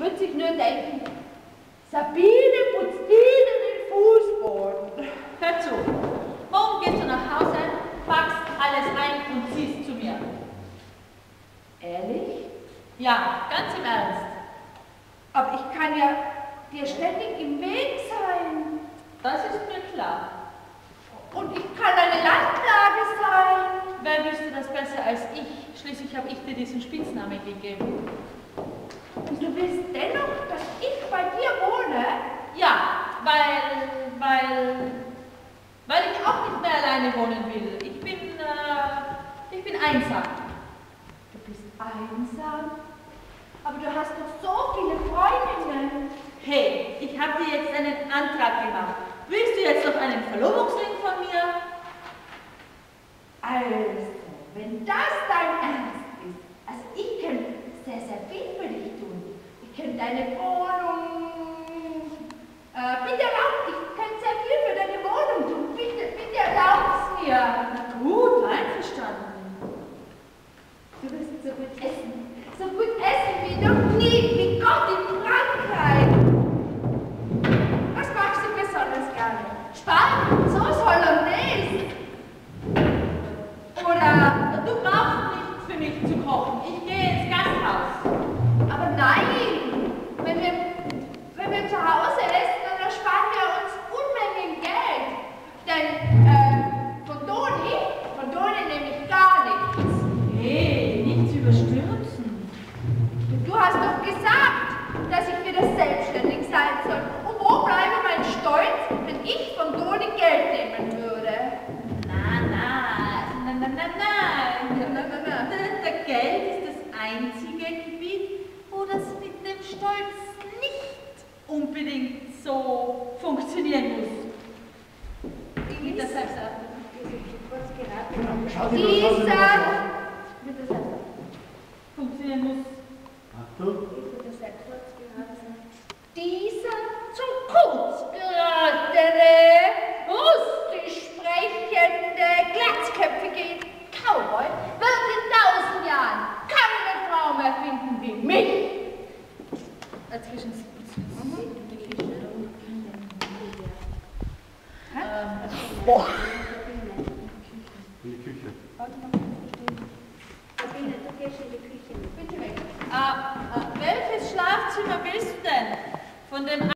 wird sich nur denken, Sabine putzt wieder den Fußboden. Hör zu. Morgen gehst du nach Hause, packst alles ein und ziehst zu mir. Ehrlich? Ja, ganz im Ernst. Aber ich kann ja dir ständig im Weg sein. Das ist mir klar. Und ich kann eine Landlage sein. Wer wüsste das besser als ich? Schließlich habe ich dir diesen Spitznamen gegeben. Und du willst dennoch, dass ich bei dir wohne? Ja, weil, weil, weil ich auch nicht mehr alleine wohnen will. Ich bin, äh, ich bin einsam. Du bist einsam? Aber du hast doch so viele Freundinnen. Hey, ich habe dir jetzt einen Antrag gemacht. Willst du jetzt noch einen Verlobungsring von mir? Also, wenn das dein Ernst ist, also ich könnte sehr, sehr viel für dich tun. Ich könnte deine Wohnung, äh, bitte erlaub, ich könnte sehr viel für deine Wohnung tun. Bitte, bitte erlaub's mir. Gut, einverstanden. Du wirst so gut essen. So gut essen wie noch nie, wie Gott in Frankreich. Was magst du besonders gerne? Spargel, Sauce Hollandaise. Oder, Du brauchst nicht für mich zu kochen. Ich gehe ins Gasthaus. Gesagt, dass ich wieder selbstständig sein soll. Und wo bleibe mein Stolz, wenn ich von Doni Geld nehmen würde? Na, na, na, na, na, na. Ja, na, na, na. Der, Geld ist das einzige Gebiet, wo das mit dem Stolz nicht unbedingt so funktionieren muss. Wie geht das das an. Dieser, wird das heißt, Funktionieren muss. Achtung. dieser zum kurz geratene, russisch sprechende, glatzköpfige Cowboy wird in tausend Jahren keine Frau mehr finden wie mich. Dazwischen. Boah. In die Küche. Bitte weg. Äh, äh, welches Schlafzimmer willst du denn? Von dem